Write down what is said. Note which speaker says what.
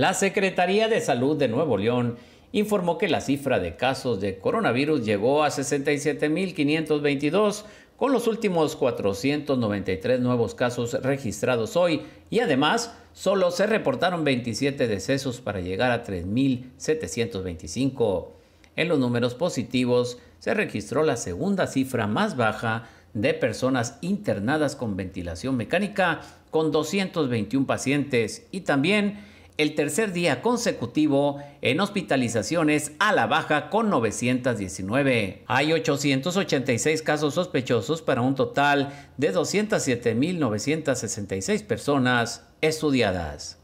Speaker 1: La Secretaría de Salud de Nuevo León informó que la cifra de casos de coronavirus llegó a 67.522 con los últimos 493 nuevos casos registrados hoy y además solo se reportaron 27 decesos para llegar a 3.725. En los números positivos se registró la segunda cifra más baja de personas internadas con ventilación mecánica con 221 pacientes y también el tercer día consecutivo en hospitalizaciones a la baja con 919. Hay 886 casos sospechosos para un total de 207.966 personas estudiadas.